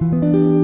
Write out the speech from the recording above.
Música